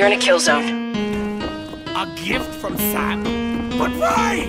You're in a kill zone. A gift from Sam? But why?